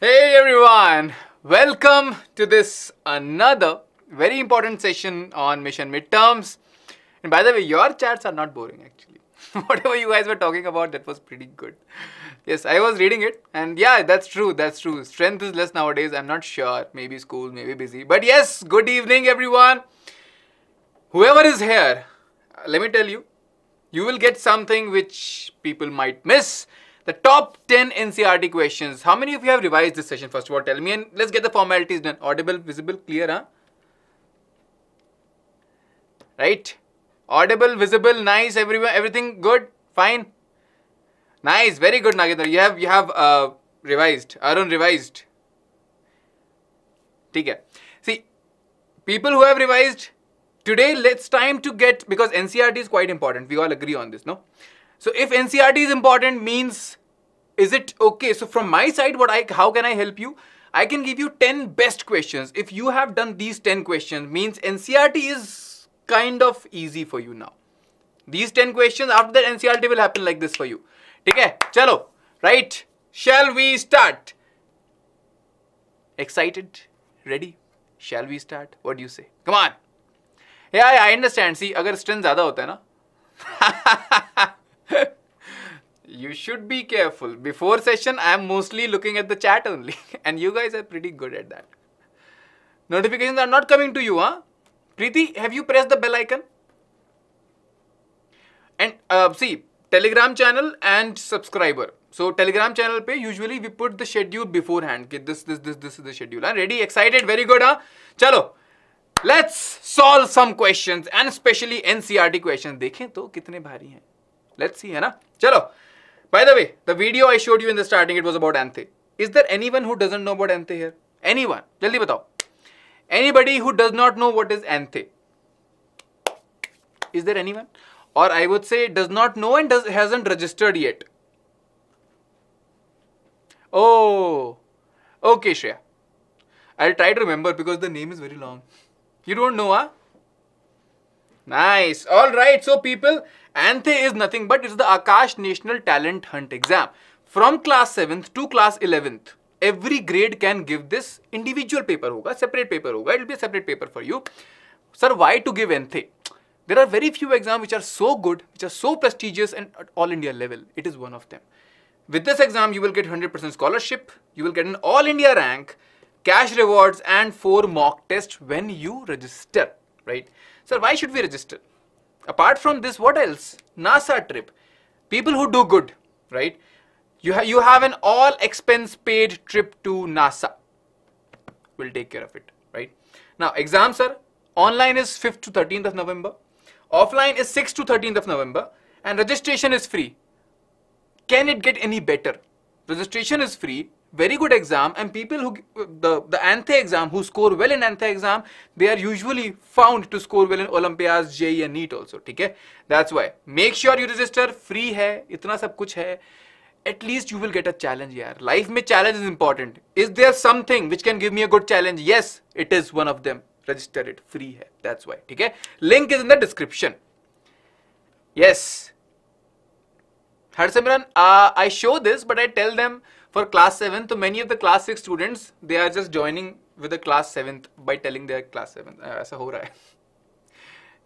hey everyone, welcome to this another very important session on mission midterms. And by the way, your chats are not boring actually. Whatever you guys were talking about, that was pretty good. Yes, I was reading it, and yeah, that's true. That's true. Strength is less nowadays. I'm not sure. Maybe school, maybe busy. But yes, good evening, everyone. Whoever is here, uh, let me tell you, you will get something which people might miss. The top 10 NCERT questions. How many of you have revised this session? First of all, tell me, and let's get the formalities done. Audible, visible, clear, huh? Right? Audible, visible, nice, everywhere, everything good, fine. Nice, very good, Nagendra. You have you have uh, revised. Arun revised. Okay. See, people who have revised today, let's time to get because NCERT is quite important. We all agree on this, no? So if NCERT is important means, is it okay? So from my side, what I, how can I help you? I can give you 10 best questions. If you have done these 10 questions, means NCERT is kind of easy for you now. These 10 questions, after that NCERT will happen like this for you. Okay, chalo, right? Shall we start? Excited? Ready? Shall we start? What do you say? Come on! Yeah, yeah, I understand. See, अगर strength ज़्यादा होता है ना you should be careful before session i am mostly looking at the chat only and you guys are pretty good at that notifications are not coming to you huh preeti have you pressed the bell icon and uh, see telegram channel and subscriber so telegram channel pay usually we put the schedule beforehand Get this this this this is the schedule huh? ready excited very good huh chalo let's solve some questions and especially ncrt questions देखें तो कितने भारी हैं let's see है ना चलो by the way the video i showed you in the starting it was about anthe is there anyone who doesn't know about anthe here anyone jaldi batao anybody who does not know what is anthe is there anyone or I would say does not know and does, hasn't registered yet. Oh, okay, Shreya. I'll try to remember because the name is very long. You don't know, huh? Nice. All right. So, people, ANTHE is nothing but it's the Aakash National Talent Hunt exam. From class 7th to class 11th, every grade can give this individual paper hoga, separate paper hoga. It will be a separate paper for you. Sir, why to give ANTHE? There are very few exams which are so good, which are so prestigious and at all India level. It is one of them. With this exam, you will get 100% scholarship, you will get an all India rank, cash rewards and four mock tests when you register, right? Sir, why should we register? Apart from this, what else? NASA trip. People who do good, right? You, ha you have an all expense paid trip to NASA. We'll take care of it, right? Now, exams are online is 5th to 13th of November. Offline is 6th to 13th of November and registration is free. Can it get any better? Registration is free, very good exam and people who, the, the ANTHE exam, who score well in ANTHE exam, they are usually found to score well in Olympiads, JEE and NEET also, okay? That's why. Make sure you register, free hai, itna sab kuch hai. At least you will get a challenge yaar. Life mein challenge is important. Is there something which can give me a good challenge? Yes, it is one of them. Register it free है that's why ठीक है link is in the description yes Harsimran, uh, I show this, but I tell them for class 7, so many of the class 6 students, they are just joining with the class 7th by telling their class 7th. Uh, ऐसा हो रहा है.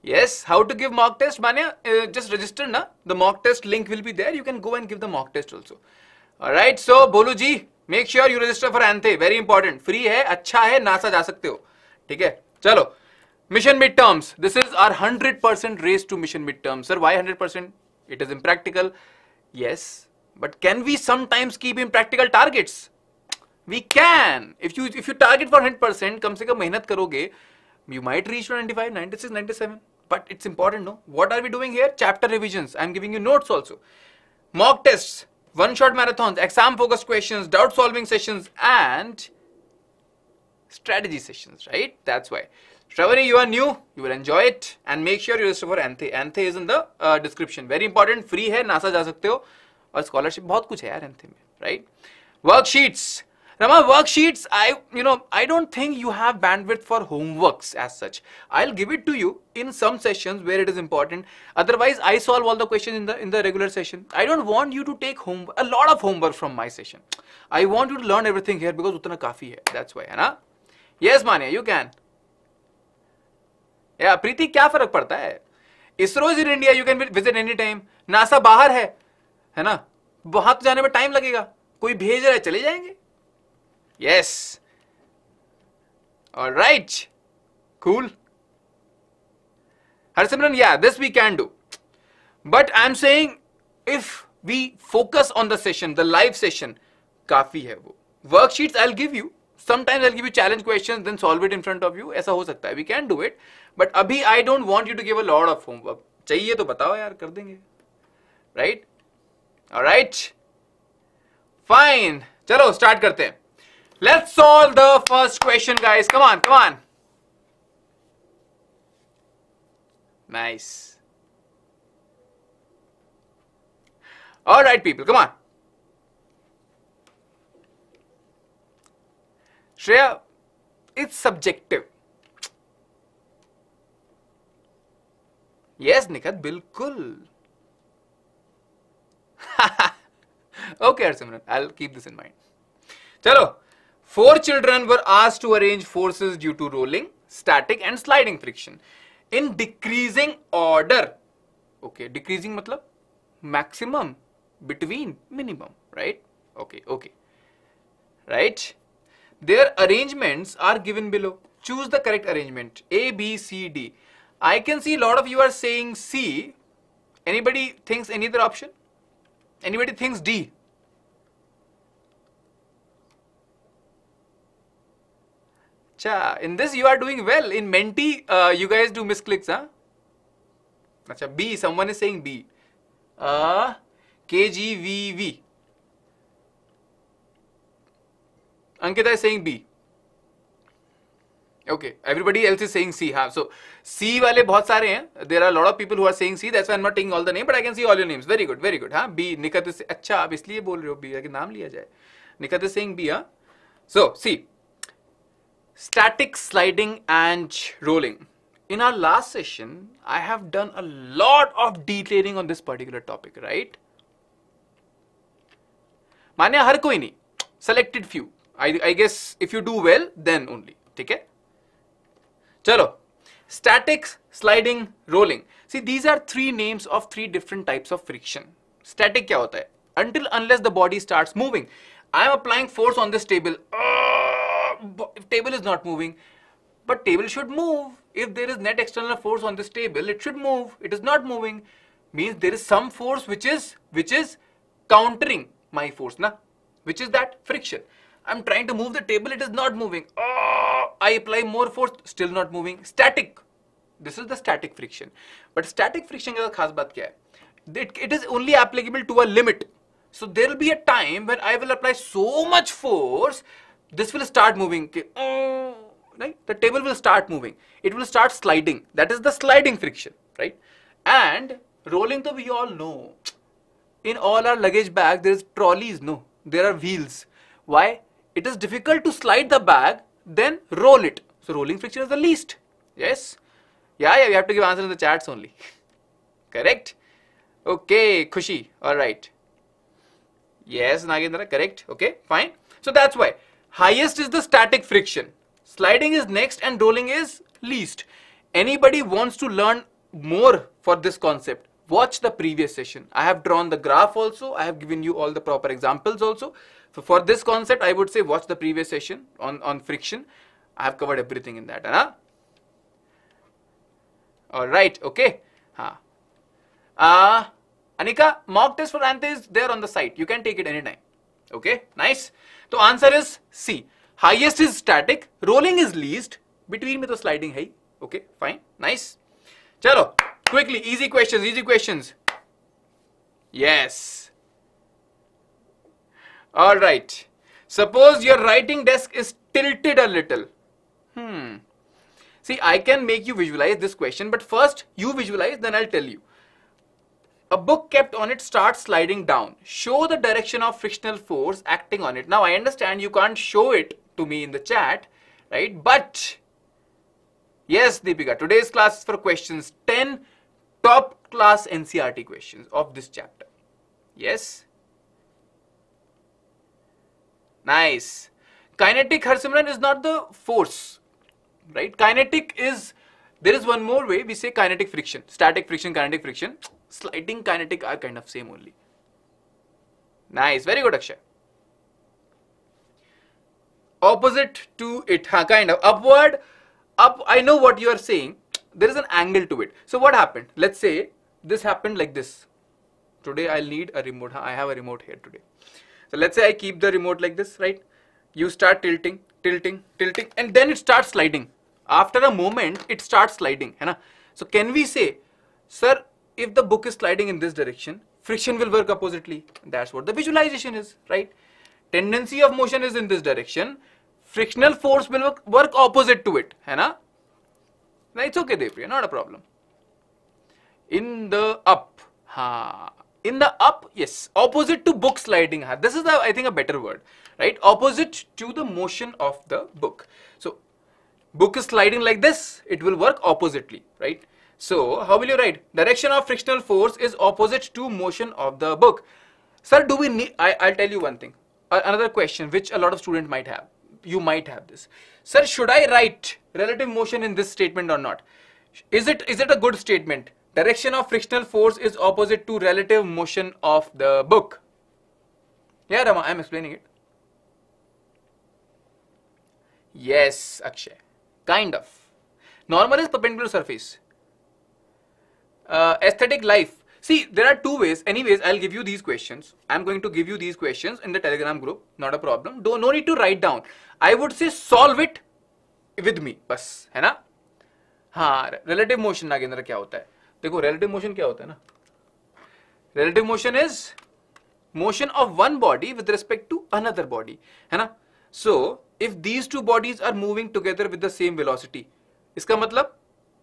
Yes, how to give mock test? Manya, uh, just register na. The mock test link will be there. You can go and give the mock test also. Alright, so Bolu ji, make sure you register for Anthe. Very important. Free है, अच्छा है, NASA जा सकते हो. ठीक है? चलो mission midterms this is our 100% race to mission midterms sir why 100% it is impractical yes but can we sometimes keep impractical targets we can if you if you target for 100% कम से कम मेहनत करोगे you might reach 95 96 97 but it's important no what are we doing here chapter revisions i'm giving you notes also mock tests one shot marathons exam focused questions doubt solving sessions and strategy sessions, right? That's why. Shravani, you are new, you will enjoy it and make sure you register for Anthe. Anthe is in the uh, description. Very important, free है, NASA जा सकते हो और scholarship बहुत कुछ है यार anthem में right worksheets Rama worksheets I you know I don't think you have bandwidth for homeworks as such I give it to you in some sessions where it is important otherwise I solve all the question in the in the regular session I don't want you to take home a lot of homework from my session I want you to learn everything here because उतना काफ़ी है. That's Y है ना? Yes मानिया you can या प्रीति, क्या फ़र्क पड़ता है? ISRO's in India you can visit any time NASA बाहर है. है ना? वहाँ तो जाने में टाइम लगेगा। कोई भेज रहा है, चले जाएँगे। यस और right cool Harsimran yeah this we can do but I am saying if we focus on the session the live session काफ़ी है वो। Worksheet I give you sometimes I give you challenge question then solve it in front of you ऐसा हो सकता है। We can do it but अभी I don't want you to give a lot of homework चाहिए तो बताओ यार, कर देंगे। Right right? राइट फाइन चलो स्टार्ट करते हैं. Let solve the first question guys come on come on nice all right people come on Shreya it's subjective yes Nikat बिल्कुल. okay, Harsimran, I'll keep this in mind. Chalo. Four children were asked to arrange forces due to rolling, static and sliding friction in decreasing order. Okay, decreasing matlab maximum between minimum, right? Okay, okay. Right? Their arrangements are given below. Choose the correct arrangement. A, B, C, D. I can see a lot of you are saying C. Anybody thinks any other option? Anybody thinks D? Acha, in this you are doing well. In Menti, uh, you guys do misclicks, huh? Acha, B, someone is saying B. Uh, KGVV. Ankita is saying B. Okay everybody else is saying C हाँ so C वाले बहुत सारे हैं। There are lot of people हुआ saying C that's I not thing all the name but I can see all your names very good very good हाँ B Nikhat से अच्छा आप इसलिए बोल रहे हो बी अगर नाम लिया जाए। निकत इज़ सिंह बी हाँ। So C static sliding and rolling in our last session I have done a lot of detailing on this particular topic right माने हर कोई नहीं, selected few I I guess if you do well then only ठीक है? Chalo. Statics, sliding, rolling. See, these are three names of three different types of friction. Static kya hota hai? Until unless the body starts moving. I am applying force on this table. Uh, table is not moving. But table should move. If there is net external force on this table, it should move. It is not moving. Means there is some force which is which is countering my force, na? Which is that friction. I'm trying to move the table, it is not moving. Oh, I apply more force, still not moving. Static. This is the static friction. But static friction का खास बात क्या है? It, it is only applicable to a limit. So there will be a time when I will apply so much force this will start moving. Oh, right? The table will start moving. It will start sliding. That is the sliding friction, right? And rolling, though we all know, in all our luggage bag, there is trolleys, no? There are wheels. Why? It is difficult to slide the bag, then roll it. So rolling friction is the least. Yes? Yeah, yeah, we have to give answer in the chats only. correct? Okay, Khushi. Alright. Yes, Nagendra, correct. Okay, fine. So that's why Highest is the static friction. Sliding is next and rolling is least. Anybody wants to learn more for this concept, watch the previous session. I have drawn the graph also. I have given you all the proper examples also. So for this concept, I would say watch the previous session on, on friction. I have covered everything in that. Huh? Alright, okay. Huh. Uh, Anika, mock test for Anthe is there on the site. You can take it anytime. Okay, nice. तो answer is C highest is static rolling is least between में तो sliding है okay fine nice चलो quickly easy question easy question yes All right. Suppose your writing desk is tilted a little. Hmm. See, I can make you visualize this question, but first you visualize, then I'll tell you. A book kept on it starts sliding down. Show the direction of frictional force acting on it. Now, I understand you can't show it to me in the chat, right? But, yes, Deepika, today's class is for questions 10, top class NCERT questions of this chapter. Yes? Nice. Kinetic Harsimran is not the force, right? Kinetic is, there is one more way we say kinetic friction, static friction, kinetic friction sliding kinetic are kind of same only. Nice, very good Akshay. Opposite to it, huh, kind of upward, up. I know what you are saying. There is an angle to it. So what happened? Let's say this happened like this. Today I'll need a remote. I have a remote here today. So let's say I keep the remote like this, right? You start tilting, tilting, tilting, and then it starts sliding. After a moment, it starts sliding. Hai So can we say, sir, if the book is sliding in this direction, friction will work oppositely. That's what the visualization is, right? Tendency of motion is in this direction. Frictional force will work, work opposite to it. Hai na? Now it's okay, Devpriya, not a problem. In the up. Ha. In the up, yes, opposite to book sliding. This is, the, I think, a better word, right? Opposite to the motion of the book. So, book is sliding like this, it will work oppositely, right? So, how will you write? Direction of frictional force is opposite to motion of the book. Sir, do we need, I, I'll tell you one thing. Uh, another question which a lot of students might have. You might have this. Sir, should I write relative motion in this statement or not? Is it, is it a good statement? Direction of frictional force is opposite to relative motion of the book. Yeah, Rama, I'm explaining it. Yes, Akshay. Kind of. Normal is perpendicular surface uh, aesthetic life. See, there are two ways. Anyways, I'll give you these questions. I'm going to give you these questions in the Telegram group. Not a problem. Don't no need to write down. I would say solve it with me. बस है ना हाँ relative motion Nagendra क्या होता है देखो relative motion क्या होता है ना? Relative motion is motion of one body with respect to another body है ना? So if these two bodies are moving together with the same velocity इसका मतलब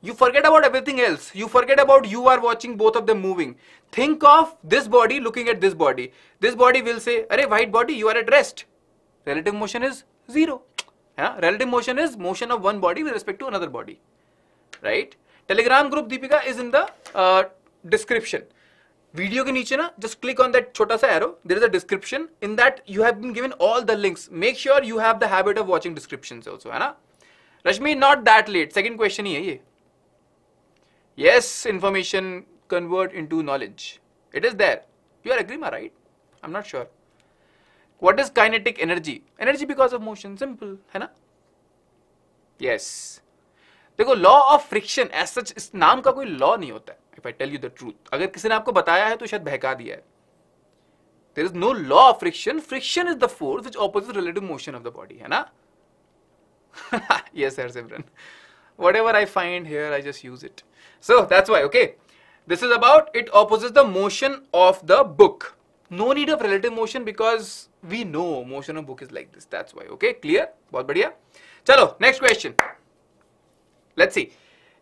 you forget about everything else you forget about you are watching both of the moving think of this body looking at this body this body will say अरे white body you are at rest relative motion is zero relative motion is motion of one body with respect to another body right Telegram group Deepika is in the uh, description. Video ke niche na, just click on that chota sa arrow. There is a description. In that, you have been given all the links. Make sure you have the habit of watching descriptions also. Hai na? Rashmi, not that late. Second question hi hai ye. Yes, information convert into knowledge. It is there. You are agree, right? I'm not sure. What is kinetic energy? Energy because of motion. Simple, है ना? Yes. देखो law of friction as such इस नाम का कोई law नहीं होता if I tell you the truth अगर किसी ने आपको बताया है तो शायद बहका दिया है। There is no law of friction friction is the force which opposite relative motion of the body है ना? Yes Harsimran what I find here I just use it so that's why okay this is about it opposite the motion of the book no need of relative motion because we know motion of book is like this that's why okay clear बहुत बढ़िया। चलो next question Let's see.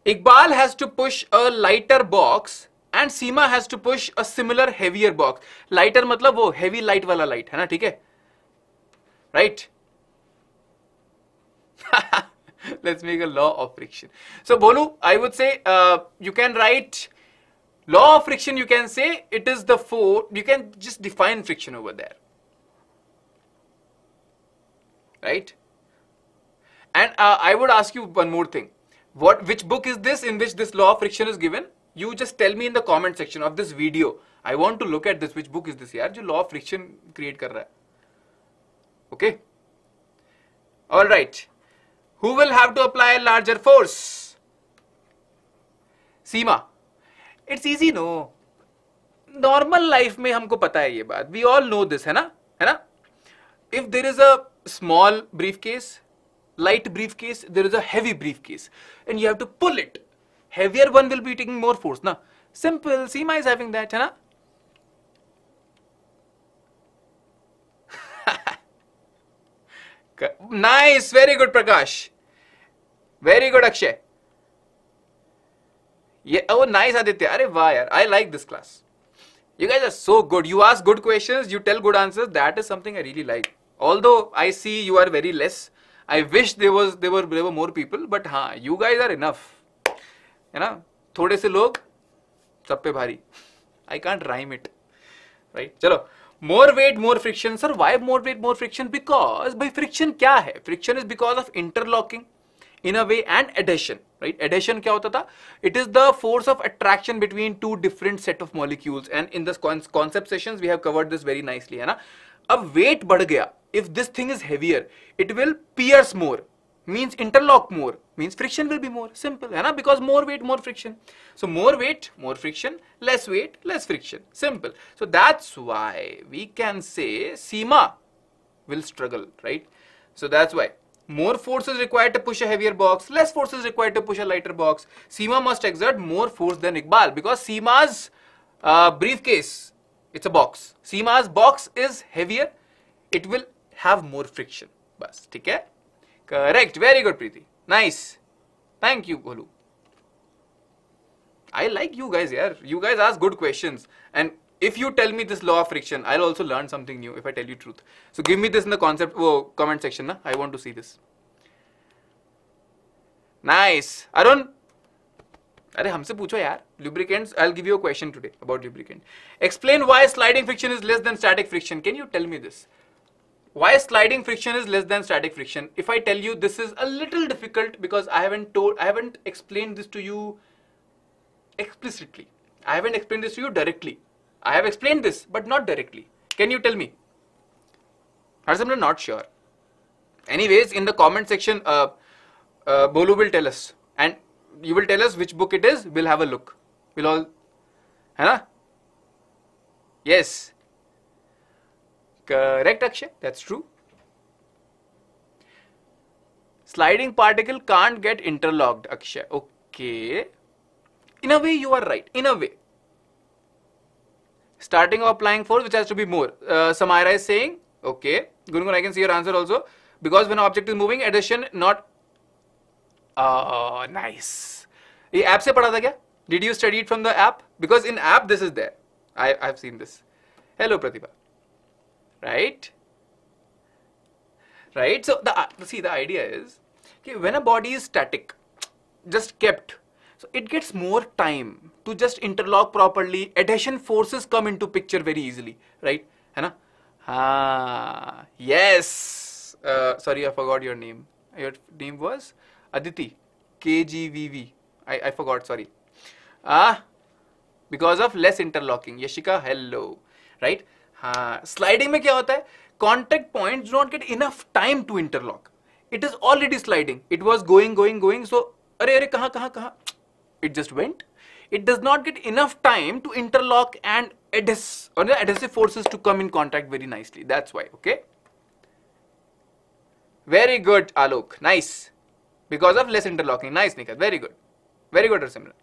Iqbal has to push a lighter box and Seema has to push a similar heavier box. Lighter मतलब वो heavy light वाला light है ना ठीक है? Right? let's make a law of friction. So Bolu, I would say uh, you can write law of friction. You can say it is the four. You can just define friction over there, right? And uh, I would ask you one more thing. What which book is this in which this law of friction is given? You just tell me in the comment section of this video. I want to look at this. Which book is this? यार जो law of friction create कर रहा है. Okay. All right. Who will have to apply a larger force? Seema. It's easy, no. Normal life में हमको पता है ये बात. We all know this, है ना? है ना? If there is a small briefcase, light briefcase, there is a heavy briefcase, and you have to pull it. Heavier one will be taking more force, Now, Simple. Seema is having that, ना? nice, very good, Prakash. Very good, Akshay. Yeah, oh, nice, Aditya. Arey, why? I like this class. You guys are so good. You ask good questions, you tell good answers. That is something I really like. Although I see you are very less. I wish they was they were there were more people but हाँ you guys are enough है ना? थोड़े से लोग, सब पे भारी। I can't rhyme it right चलो more weight more friction sir why more weight more friction because भाई फ्रिक्शन क्या है? Friction is because of interlocking in a way and adhesion right adhesion क्या होता था? It is the force of attraction between two different set of molecules and in this concept session we have covered this very nicely है ना? अब weight बढ़ गया if this thing is heavier it will pierce more means interlock more means friction will be more simple है ना because more weight more friction so more weight more friction less weight less friction simple so that's why we can say SEMA will struggle right so that's why more force is required to push a heavier box, less force is required to push a lighter box. SEMA must exert more force than Iqbal because SEMA's uh, briefcase, it's a box Seema's box is heavier. It will have more friction. Bas, take care. Correct. Very good, Preeti Nice. Thank you, Bholu I like you guys, here You guys ask good questions. And if you tell me this law of friction, I'll also learn something new if I tell you truth. So give me this in the concept oh, comment section. Na? I want to see this. Nice. Arun. अरे हमसे पूछो यार lubricants I'll give you a question today about lubricant explain why sliding friction is less than static friction can you tell me this why sliding friction is less than static friction if I tell you this is a little difficult because I haven't told I haven't explained this to you explicitly I haven't explained this to you directly I have explained this, but not directly. Can you tell me? Harsamra, not sure. Anyways, in the comment section, uh, uh, Bolu will tell us. And you will tell us which book it is. We'll have a look. Will all है ना? Yes correct Akshay that's true sliding particle can't get interlocked Akshay okay in a way you are right in a way starting of applying force which has to be more Samaira is saying okay Gungun I can see your answer also because when object is moving adhesion not nice ये app से पढ़ा था क्या? Did you study it from the app? Because in app this is there. I, I've seen this. Hello Pratibha. Right? Right? So the see the idea is okay, when a body is static, just kept so it gets more time to just interlock properly. Adhesion forces come into picture very easily, right? Hai Ah, yes. Uh, sorry, I forgot your name. Your name was Aditi. KGVV. I, I forgot, sorry. Ah, because of less interlocking. Yashika, hello. Right? हाँ sliding में क्या होता है contact point do not get enough time to interlock it is already sliding it was going going going so अरे अरे कहाँ कहाँ कहाँ it just went. It does not get enough time to interlock and adhes or the adhesive forces to come in contact very nicely. That's why, okay? Very good, Alok. Nice. Because of less interlocking. Nice, Nikat. Very good. Very good, Rasimran.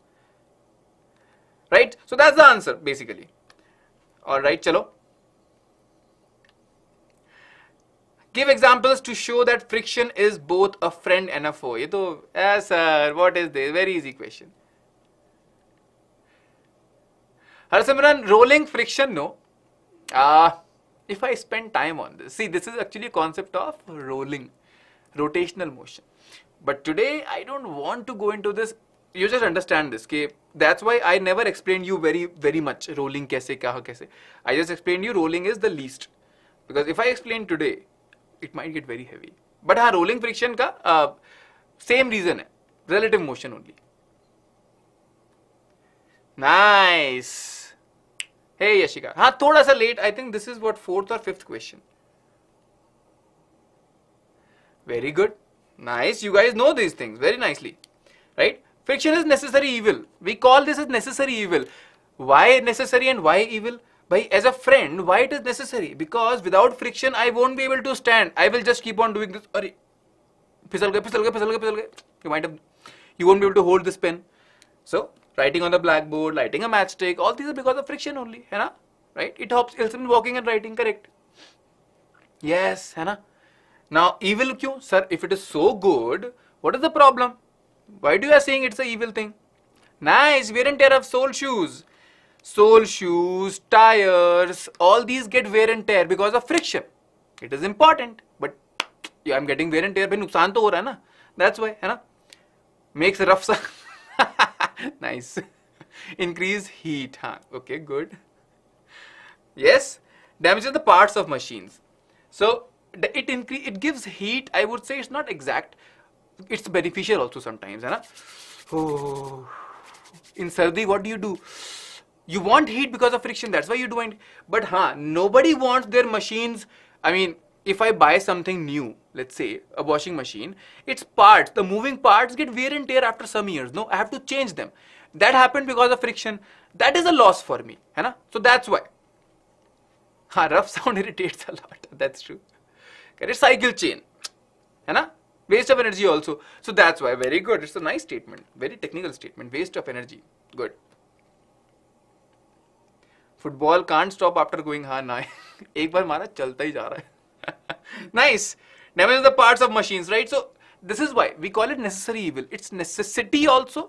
Right? So that's the answer, basically. Alright, chalo. Give examples to show that friction is both a friend and a foe. ये तो, yes sir, what is this? Very easy question. Harsimran, rolling friction, no. Uh, if I spend time on this, see, this is actually a concept of rolling, rotational motion. But today, I don't want to go into this. You just understand this के that's why I never explain you very very much rolling कैसे, क्या कैसे। I just explain you rolling is the least because if I explain today it might get very heavy but हाँ rolling friction का same reason है. Relative motion only nice hey Yashika हाँ थोड़ा सा late I think this is what fourth और fifth question very good nice you guys know these things very nicely right Friction is necessary evil. We call this as necessary evil. Why necessary and why evil? By as a friend, why it is necessary? Because without friction, I won't be able to stand. I will just keep on doing this. Arre, pisal gaye, pisal gaye, pisal gaye, pisal gaye. You might have, you won't be able to hold this pen. So writing on the blackboard, lighting a matchstick, all these are because of friction only, है ना? Right? It helps, helps in walking and writing, correct? Yes, है ना? Now evil क्यों? Sir, if it is so good, what is the problem? Why do you are saying it's a evil thing? Nice, wear and tear of sole shoes. sole shoes, tires, all these get wear and tear because of friction. It is important, but yeah, I'm getting wear and tear. भाई नुकसान तो हो रहा है ना. That's why, है ना? Makes rough. nice. Increase heat. Huh? Okay, good. Yes, damages the parts of machines. So it increase it gives heat. I would say it's not exact. it's beneficial also sometimes hai na oh. in sardi what do you do? You want heat because of friction that's why you do doing. but huh, nobody wants their machines i mean if i buy something new let's say a washing machine its parts the moving parts get wear and tear after some years. No i have to change them. That happened because of friction. That is a loss for me hai na? so that's why. Ha rough sound irritates a lot that's true. Correct? Cycle chain है ना? Waste of energy also. So that's why. Very good. It's a nice statement. Very technical statement. Waste of energy. Good. Football can't stop after going हाँ ना एक बार मारा चलता ही जा रहा है nice damage the parts of machines right so this is why we call it necessary evil it's necessity also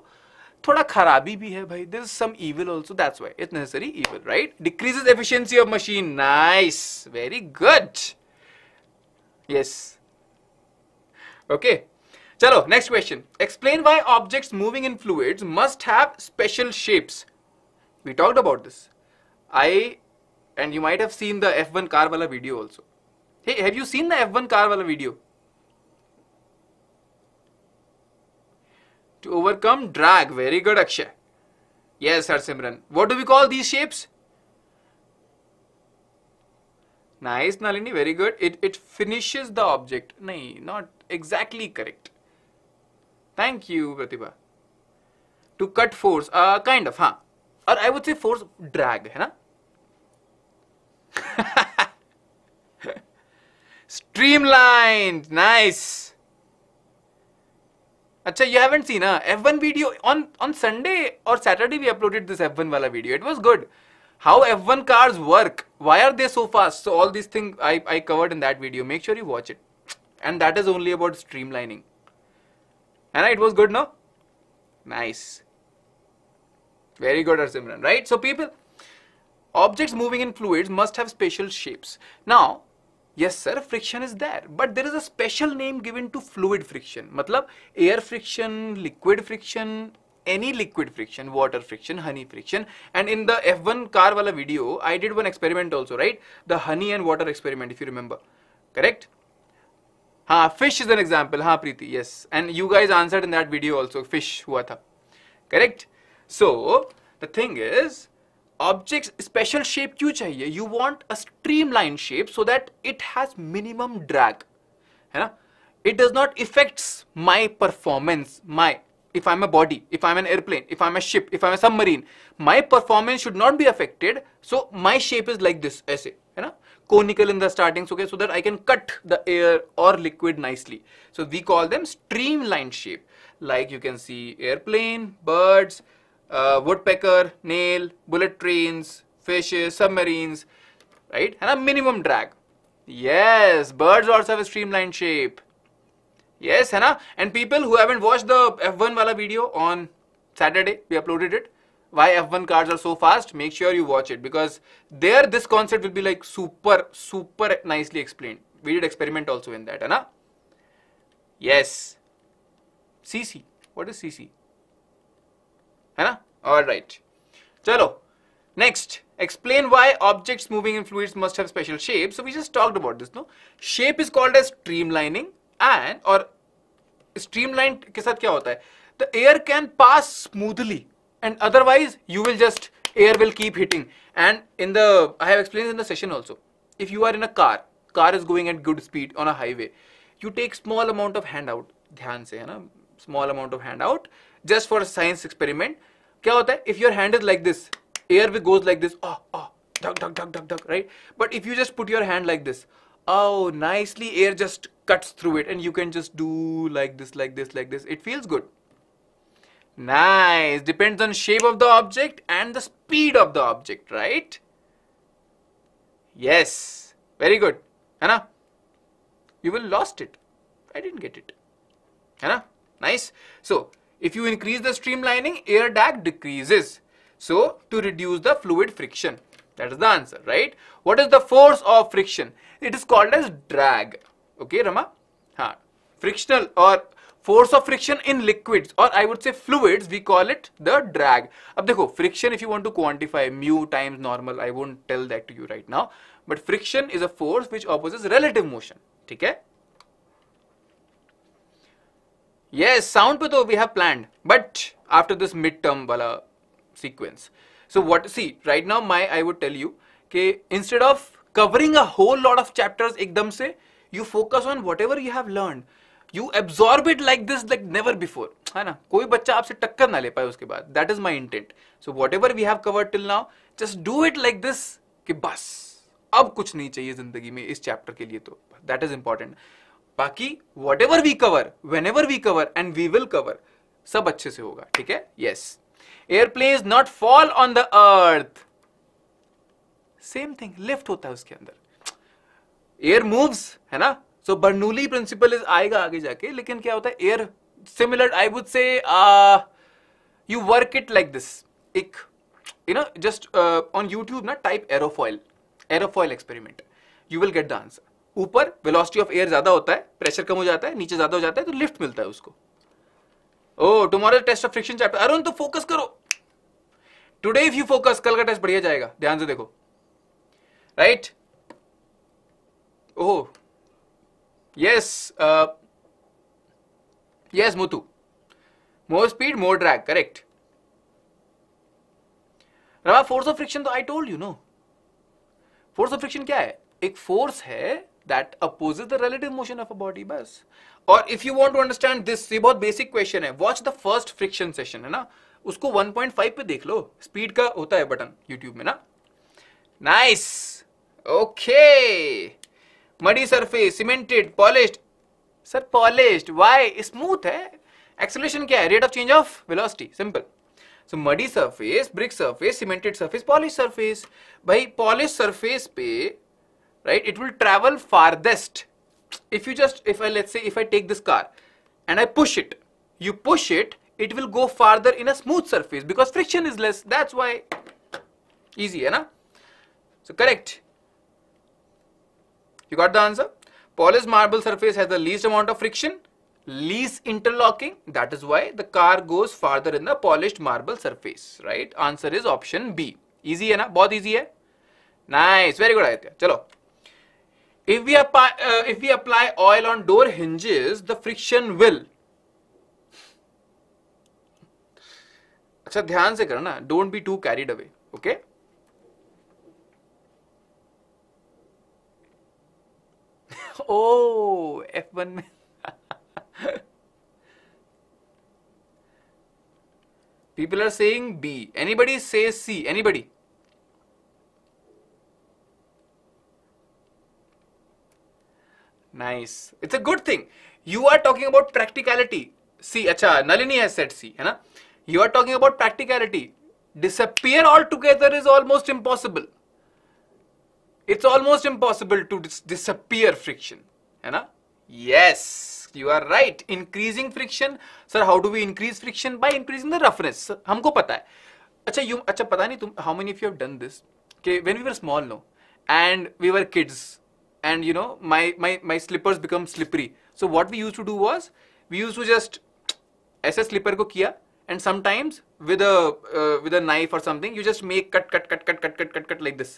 थोड़ा खराबी भी है भाई there is some evil also that's why it's necessary evil right decreases efficiency of machine nice very good yes okay chalo next question explain why objects moving in fluids must have special shapes we talked about this i and you might have seen the f1 car wala video also hey have you seen the f1 car wala video to overcome drag. Very good, Akshay. Yes, Simran. What do we call these shapes? Nice, Nalini. Very good. It, it finishes the object. No, not exactly correct. Thank you, Pratibha. To cut force. Uh, kind of, huh? Or I would say force drag, na? Streamlined. Nice. Acha, you haven't seen a F1 video on on Sunday or Saturday we uploaded this F1 wala video. It was good. How F1 cars work. Why are they so fast? So all these things I, I covered in that video. Make sure you watch it. And that is only about streamlining. And it was good, no? Nice. Very good, Harsimran. Right? So people, objects moving in fluids must have special shapes. Now, yes sir friction is there but there is a special name given to fluid friction matlab air friction liquid friction any liquid friction water friction honey friction and in the f1 car wala video i did one experiment also right the honey and water experiment if you remember correct ha fish is an example ha preeti yes and you guys answered in that video also fish hua tha correct so the thing is object special shape क्यों चाहिए you want a streamline shape so that it has minimum drag है ना it does not affects my performance my if i'm a body if i'm an airplane if i'm a ship if i'm a submarine my performance should not be affected so my shape is like this ऐसे है ना conical in the starting okay so that i can cut the air or liquid nicely so we call them streamlined shape like you can see airplane birds uh, woodpecker, nail, bullet trains, fishes, submarines, right? And a minimum drag. Yes, birds also have a streamlined shape. Yes, है And people who haven't watched the F1 wala video on Saturday, we uploaded it Why F1 cars are so fast? Make sure you watch it because there this concept will be like super, super nicely explained. We did experiment also in that, है Yes. CC. What is CC? है ना all right chalo next explain why objects moving in fluids must have special shapes so we just talked about this no shape is called as streamlining and or streamlined के साथ क्या होता है the air can pass smoothly and otherwise you will just air will keep hitting and in the I have explained in the session also if you are in a car car is going at good speed on a highway you take small amount of hand out ध्यान से है ना small amount of hand out just for a science experiment क्या होता है if your hand is like this air goes like this oh oh duck duck duck duck duck right but if you just put your hand like this oh nicely air just cuts through it and you can just do like this like this like this it feels good nice depends on shape of the object and the speed of the object right yes very good Anna you will lost it I didn't get it Anna nice so if you increase the streamlining, air drag decreases. So to reduce the fluid friction. That is the answer, right? What is the force of friction? It is called as drag. Okay, Rama? Ha. Frictional or force of friction in liquid और I would say fluid we call it the drag अब देखो friction if you want to quantify mu times normal I won't tell that to you right now but friction is a force which opposes relative motion ठीक है? Yes sound पे तो we have planned but after this mid term वाला sequence so what see right now my I would tell you के instead of covering a whole lot of chapters एकदम से you focus on whatever you have learn You absorb it like this, like never before. है ना? कोई बच्चा आपसे टक्कर ना ले पाए उसके बाद। That is my intent so whatever we have cover till now just do it like this कि बस। अब कुछ नहीं चाहिए ज़िंदगी में इस चैप्टर के लिए तो। दैट इज़ इंपॉर्टेंट बाकी whatever we cover whenever we cover and we will cover सब अच्छे से होगा। ठीक है? Yes airplane is not fall on the earth same thing lift होता है उसके अंदर। एयर मूव्स है ना? सो बर्नूली प्रिंसिपल इज़ आएगा आगे जाके, लेकिन क्या होता है? Air similar I would say you work it like this एक you know just on YouTube ना type aerofoil aerofoil experiment you will get the answer ऊपर वेलोसिटी ऑफ़ एयर ज़्यादा होता है प्रेशर कम हो जाता है, नीचे ज़्यादा हो जाता है तो लिफ्ट मिलता है उसको। ओ tomorrow test of friction chapter Arun तो फोकस करो। टुडे इफ़ यू फोकस कल का टेस्ट बढ़िया जाएगा। ध्यान से देखो। Right right? Oh yes yes Muthu more speed more drag correct Rama force of friction तो I told you no force of friction क्या है? एक फोर्स है that opposes the relative motion of a body बस। और if you want to understand this ये बहुत basic question है। Watch the first friction session है ना? उसको 1.5 पे देख लो। स्पीड का होता है बटन यूट्यूब में ना। Nice okay muddy surface cemented polish sir polish why smooth है. एक्सलेशन क्या है? Rate of change of velocity simple so muddy surface brick surface cemented surface polish surface भाई पॉलिश सरफेस पे right it will travel farthest if you just if I let's if I take this car and I push it you push it it will go farther in a smooth surface because friction is less that's why easy है ना? So correct you got the answer polished marble surface has the least amount of friction least interlocking that is why the car goes farther in the polished marble surface right answer is option B easy है ना बहुत easy है nice very good Aditya चलो if we apply uh, if we apply oil on door hinges the friction will अच्छा ध्यान से करना don't be too carried away okay O F one में people are saying b anybody says c anybody Nice. It's a good thing. You are talking about practicality. See, acha, Nalini has said C, है ना? You are talking about practicality. Disappear altogether is almost impossible. It's almost impossible to dis disappear friction, है ना? Yes, you are right. Increasing friction. Sir, how do we increase friction? By increasing the roughness. हमको पता है. अच्छा, you, अच्छा पता नहीं तुम, how many of you have done this? Okay, when we were small, no? And we were kids and you know my my my slippers become slippery so what we used to do was we used to just ऐसे slipper को किया and sometimes with a uh, with a knife or something you just make cut cut cut cut cut cut cut cut like this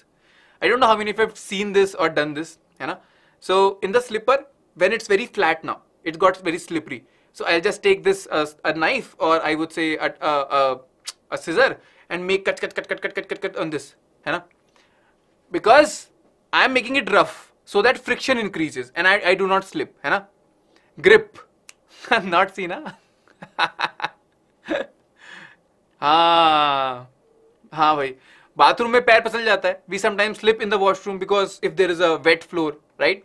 I don't know how many of you have seen this or done this. You know? So in the slipper, when it's very flat now, it got very slippery. So I'll just take this uh, a knife or I would say a, a, a, a, scissor and make cut, cut, cut, cut, cut, cut, cut, cut on this. You know? Because I'm making it rough so that friction increases and I, I do not slip. You know? Grip. not seen, huh? हाँ हाँ ah. ah, भाई bathroom में पैर फिसल जाता है we sometimes slip in the washroom because if there is a wet floor right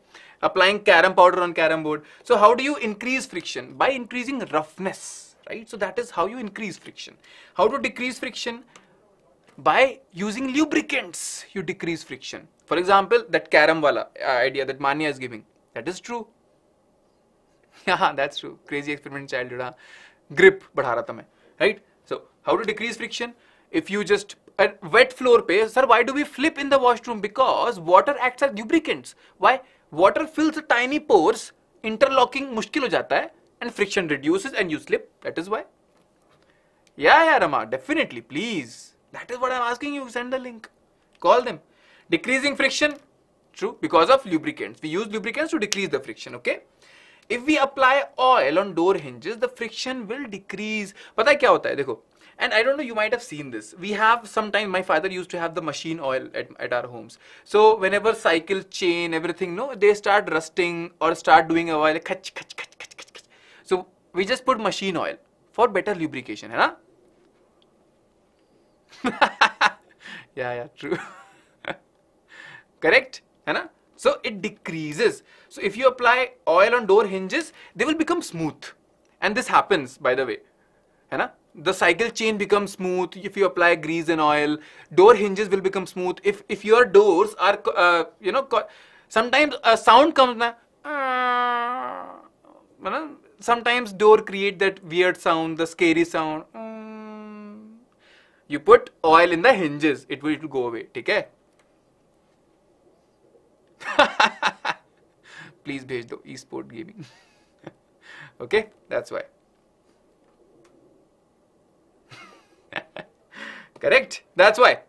applying carom powder on carom board so how do you increase friction by increasing roughness right so that is how you increase friction how to decrease friction by using lubricants you decrease friction for example that carom wala idea that mania is giving that is true yeah that's true crazy experiment childhood हाँ grip बढ़ा रहा था मैं right so how to decrease friction if you just wet floor पे sir why do we flip in the washroom because water acts are lubricants why water fills tiny pores interlocking मुश्किल हो जाता है and friction reduce and you slip that is why या यार अमा definitely please that is what I am asking you send the link call them decreasing friction true because of lubricants we use lubricants to decrease the friction okay if we apply oil on door hinges the friction will decrease पता है क्या होता है? देखो and I don't know, you might have seen this. We have sometimes, my father used to have the machine oil at, at our homes. So whenever cycle chain, everything, no, they start rusting or start doing a while. oil, khach, khach, khach, khach, khach. So we just put machine oil for better lubrication, hai yeah, yeah, true. Correct? Hai? So it decreases. So if you apply oil on door hinges, they will become smooth. And this happens, by the way. Hai? The cycle chain becomes smooth if you apply grease and oil door hinges will become smooth. If if your doors are uh, you know sometimes a sound comes na sometimes door create that weird sound the scary sound. You put oil in the hinges it will, it will go away okay? Please bhej do esport gaming. Okay that's why Correct? That's why.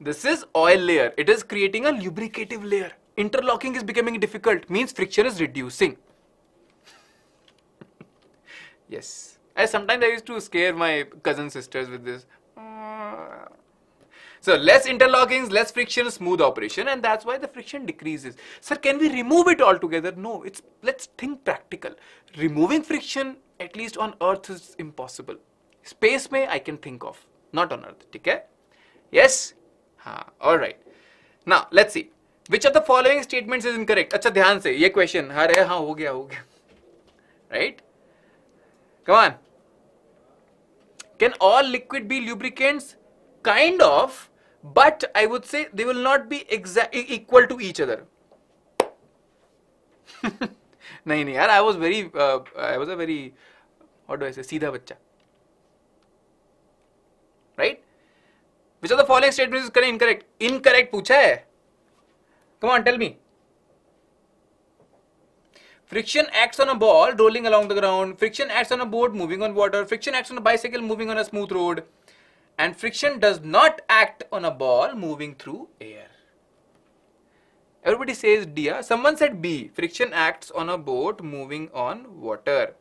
This is oil layer. It is creating a lubricative layer. Interlocking is becoming difficult. Means friction is reducing. yes. I sometimes I used to scare my cousin sisters with this. So less interlockings, less friction, smooth operation, and that's why the friction decreases. Sir, can we remove it altogether? No, it's let's think practical. Removing friction, at least on Earth, is impossible. Space may I can think of not on earth ठीक है yes हाँ और right ना let's see which of the following statements is incorrect अच्छा ध्यान से ये question अरे हाँ हो गया हो गया right come on can all liquid be lubricants kind of but I would say they will not be exact equal to each other नहीं नहीं यार I was very I was a very what do I say सीधा बच्चा right? Which of the following statements is correct? Incorrect. Incorrect पूछा है. Come on, tell me. Friction acts on a ball rolling along the ground. Friction acts on a boat moving on water. Friction acts on a bicycle moving on a smooth road. And friction does not act on a ball moving through air. Everybody says D. Someone said B. Friction acts on a boat moving on water.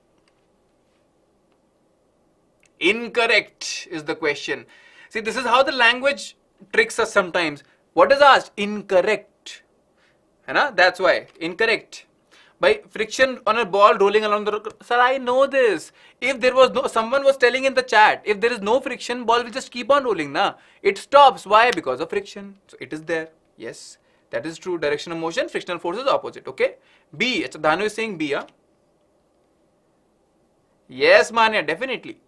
Incorrect is the question. See, this is how the language tricks us sometimes. What is asked? Incorrect. Hai That's why. Incorrect. By friction on a ball rolling along the road. Sir, I know this. If there was no, someone was telling in the chat, if there is no friction, ball will just keep on rolling. Na? It stops. Why? Because of friction. So it is there. Yes. That is true. Direction of motion, frictional force is opposite. Okay. B. Dhanu is saying B. Huh? Yes, Manya, definitely.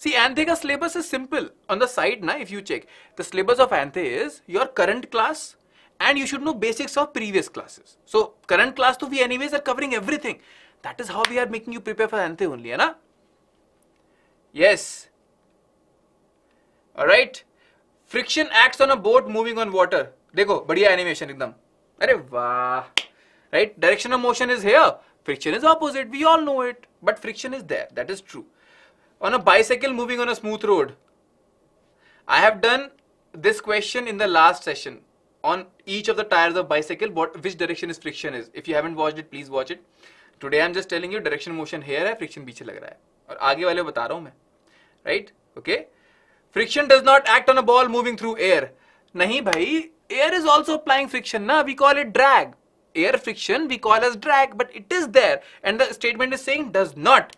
See, Anthe syllabus is simple. On the side, na, if you check, the syllabus of Anthe is your current class and you should know basics of previous classes. So, current class to we anyways are covering everything. That is how we are making you prepare for Anthe only, na? Yes. Alright. Friction acts on a boat moving on water. देखो बढ़िया animation एकदम अरे वाह right direction of motion is here friction is opposite we all know it but friction is there that is true on a bicycle moving on a smooth road? I have done this question in the last session on each of the tires of bicycle what which direction is friction is. If you haven't watched it please watch it. Today i'm just telling you direction motion here hai friction piche lag raha hai aur aage wale bata raha hu main right? Okay? Friction does not act on a ball moving through air. nahi bhai air is also applying friction na we call it drag. Air friction we call as drag but it is there. And the statement is saying does not.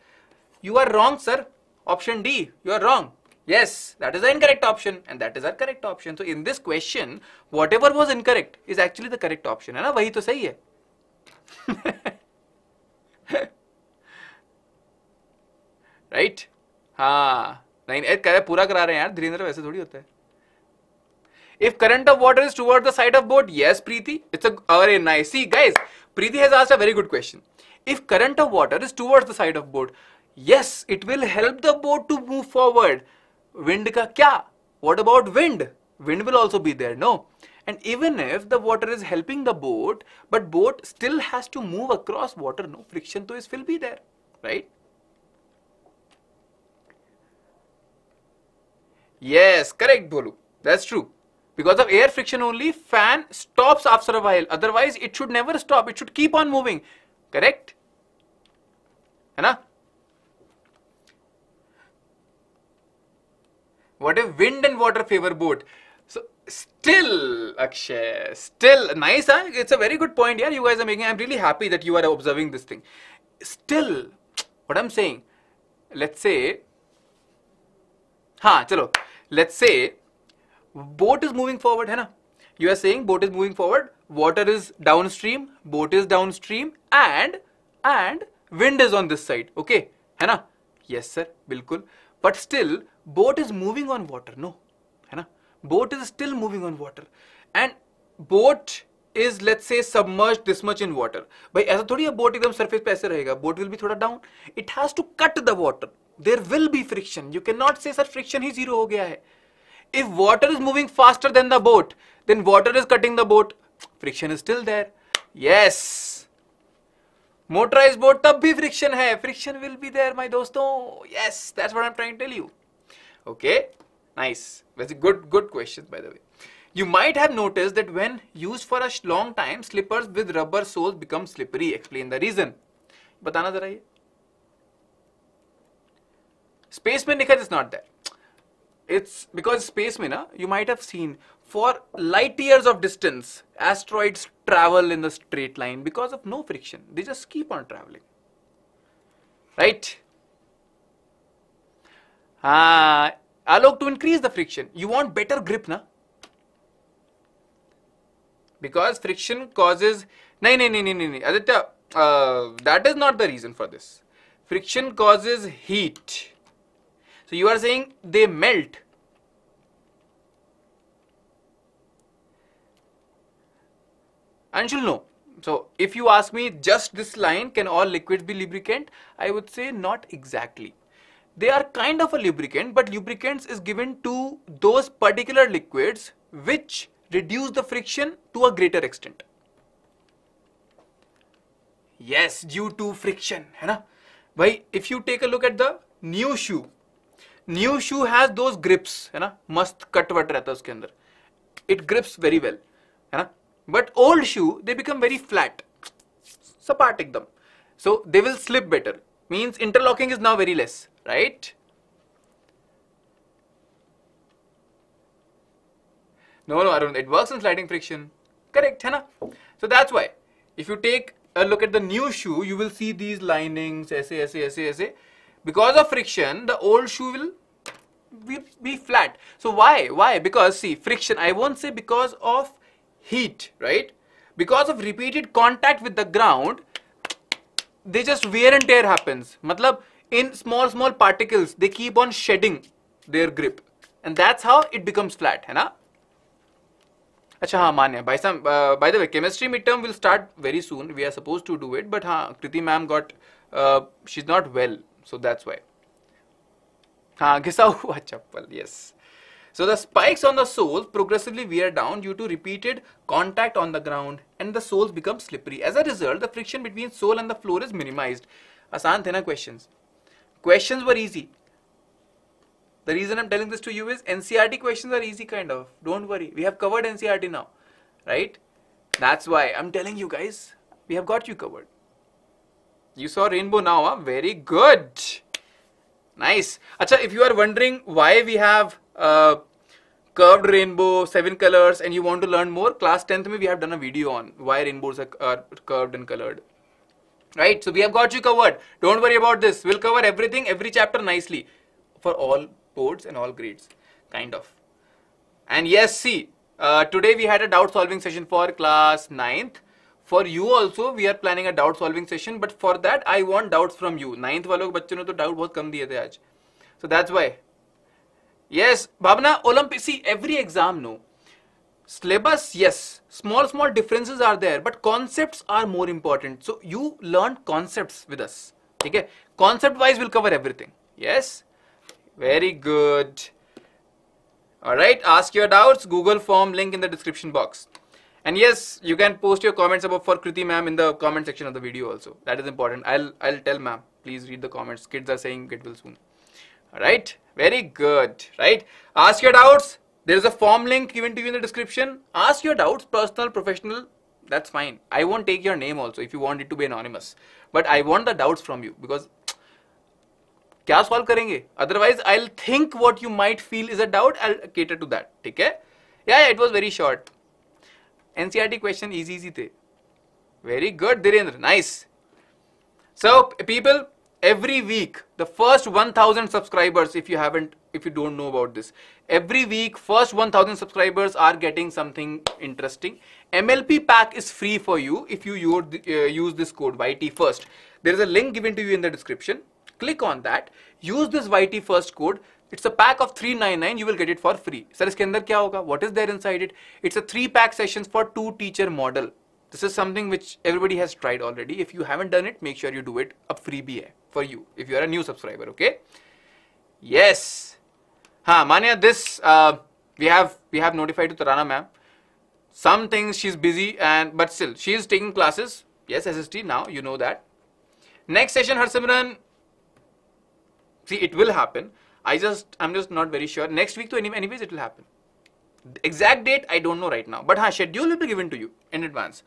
You are wrong sir. Option D, you are wrong. Yes, that is the incorrect option and that is our correct option. So in this question, whatever was incorrect is actually the correct option. है ना वही तो सही है right हाँ नहीं करे पूरा करा रहे हैं यार धीरेन्द्र वैसे थोड़ी होता है if current of water is toward the side of boat yes preeti it's a very nice see guys preeti has asked a very good question if current of water is towards the side of boat yes it will help the boat to move forward wind ka kya what about wind? Wind will also be there, no? And even if the water is helping the boat, but boat still has to move across water, no? Friction to is will be there, right? Yes, correct, Bolu. That's true. Because of air friction only, fan stops after a while. Otherwise, it should never stop. It should keep on moving. Correct? है? What if wind and water favor boat. So still, Akshay, still nice. Huh? It's a very good point. Yeah, you guys are making. I'm really happy that you are observing this thing. Still, what I'm saying, let's say, ha, chalo, let's say, boat is moving forward, hai na? You are saying boat is moving forward, water is downstream, boat is downstream, and and wind is on this side. Okay, hai na? Yes, sir, bilkul. But still, boat is moving on water no है ना? Boat is still moving on water and boat is let say submerge this much in water भाई, ऐसा थोड़ी है boat एकदम surface पे ऐसे रहेगा बोट विल भी थोड़ा down it has to cut the water there will be friction you can not say sir friction he zero हो गया है. If water is moving faster than the boat then water is cutting the boat friction is still there yes motorise boat तब भी friction है. Friction will be there my दोस्तों. Yes that's what I am trying to tell you Okay. Nice. That's a good, good question, by the way. You might have noticed that when used for a long time, slippers with rubber soles become slippery. Explain the reason. बताना जरा ये. Space में Nikhat is not there it's because space mein na, you might have seen for light years of distance asteroids travel in the straight line because of no friction they just keep on traveling right Ah alok to increase the friction you want better grip na because friction causes no no no no no that is not the reason for this friction causes heat so you are saying they melt. And you'll know. So if you ask me just this line, can all liquids be lubricant? I would say not exactly they are kind of a lubricant but lubricants is given to those particular liquids which reduce the friction to a greater extent. Yes due to friction hai na bhai if you take a look at the new shoe new shoe has those grips hai na Must cut vat uske andar it grips very well hai na but old shoe they become very flat sapat them, so they will slip better. Means interlocking is now very less right No, no, Arun, it works in sliding friction. Correct, है ना? So that's why. If you take a look at the new shoe, you will see these linings, ऐसे, ऐसे, ऐसे, ऐसे. because of friction the old shoe will be, be flat so why why because see friction i won't say because of heat right because of repeated contact with the ground they just wear and tear happens matlab in small small particles they keep on shedding their grip and that's how it becomes flat है ना अच्छा हाँ मान्य भाई साहब by the way chemistry mid term will start very soon we are suppose to do it but हाँ Kriti ma'am got she is not well so that's why. हाँ घिसा हुआ chappal, yes. So the spikes on the soles progressively wear down due to repeated contact on the ground and the soles become slippery. As a result, the friction between sole and the floor is minimized. Asan the questions. Questions were easy. The reason I'm telling this to you is NCERT questions are easy kind of. Don't worry. We have covered NCERT now. Right? That's why I'm telling you guys, we have got you covered. You saw rainbow now, huh? Very good. Nice. Acha, if you are wondering why we have uh, curved rainbow, seven colors, and you want to learn more, class 10th mein we have done a video on why rainbows are, are curved and colored Right? So we have got you covered. Don't worry about this. We'll cover everything, every chapter nicely for all boards and all grades. Kind of. And yes, see, uh, today we had a doubt solving session for class 9th. For you also, we are planning a doubt solving session, but for that, I want doubts from you. Ninth वालों के बच्चों ने तो doubt बहुत कम दिए थे आज. So that's why. Yes, Bhavna, Olympic, see, every exam, no. Syllabus, yes. Small, small differences are there, but concepts are more important. So you learn concepts with us. Okay? Concept wise, we'll cover everything. Yes? Very good. All right, ask your doubts. Google form link in the description box. And yes, you can post your comments about for Kriti ma'am in the comment section of the video also. That is important. I'll I'll tell ma'am. Please read the comments. Kids are saying get well soon. All right, very good. Right, ask your doubts. There is a form link given to you in the description. Ask your doubts, personal, professional. That's fine. I won't take your name also if you want it to be anonymous. But I want the doubts from you because क्या solve करेंगे otherwise I think what you might feel is a doubt I cater to that ठीक है या it was very short NCERT question easy easy थे very good Dhirendra nice so people every week the first 1000 subscribers if you haven't if you don't know about this every week first 1000 subscribers are getting something interesting. Mlp pack is free for you if you use, uh, this code yt first. There is a link given to you in the description. Click on that. Use this YT first code. It's a pack of 399 you will get it for free. Sir iske andar kya hoga? What is there inside it? It's a three pack sessions for two teacher model this is something which everybody has tried already. If you haven't done it make sure you do it. A freebie hai for you if you are a new subscriber okay? Yes. Ha manya this uh, we have we have notified to tarana ma'am. Some things she's busy and but still she is taking classes. Yes sst now you know that. Next session harsimran. See it will happen. I just i'm just not very sure. Next week to any, anyways it will happen exact date I don't know right now but हाँ schedule will be given to you in advance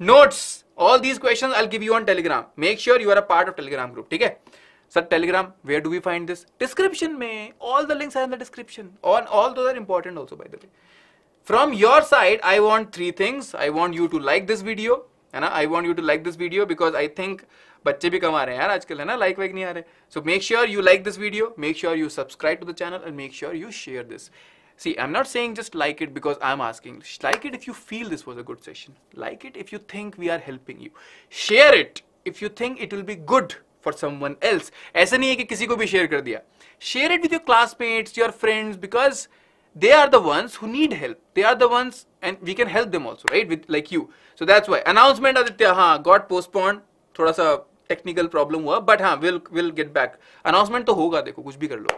notes all these question I give you on Telegram make sure you are a part of Telegram group ठीक है? Sir Telegram where do we find this description में all the links are in the description on all दो are important also by the way from your side I want three things I want you to like this video है ना? I want you to like this video because I think बच्चे भी कमा रहे हैं यार आजकल, है ना? लाइक वाइक नहीं आ रहे. So make sure you like this video make sure you subscribe to the channel and make sure you share this See, I'm not saying just like it because I'm asking. Like it if you feel this was a good session. Like it if you think we are helping you. Share it if you think it will be good for someone else. ऐसा नहीं है कि किसी को भी share कर दिया. Share it with your classmates, your friends because they are the ones who need help. They are the ones and we can help them also, right? With like you. So that's why. Announcement Aditya, हाँ, got postponed. थोड़ा सा technical problem हुआ but हाँ will will get back announcement तो होगा देखो कुछ भी कर लो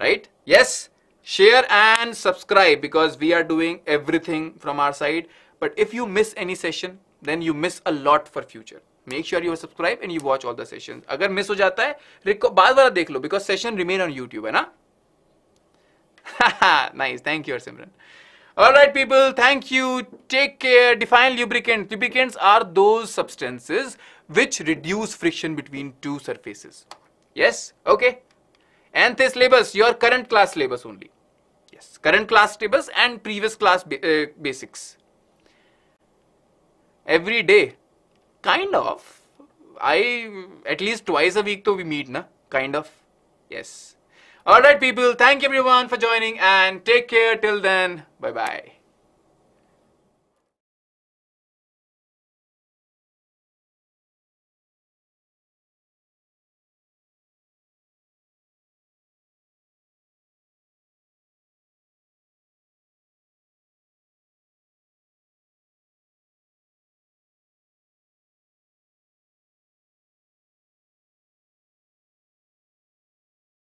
right yes share and subscribe because we are doing everything from our side but if you miss any session then you miss a lot for future make sure you subscribe and you watch all the sessions अगर miss हो जाता है बाद वाला देख लो because session remain on YouTube है ना nice thank you Simran Alright people, thank you. Take care. Define lubricants. Lubricants are those substances which reduce friction between two surfaces. Yes? Okay. And this syllabus, your current class syllabus only. Yes, current class syllabus and previous class ba uh, basics. Every day. Kind of. I, at least twice a week though we meet, na? Kind of. Yes. Alright people, thank you everyone for joining and take care till then. Bye bye.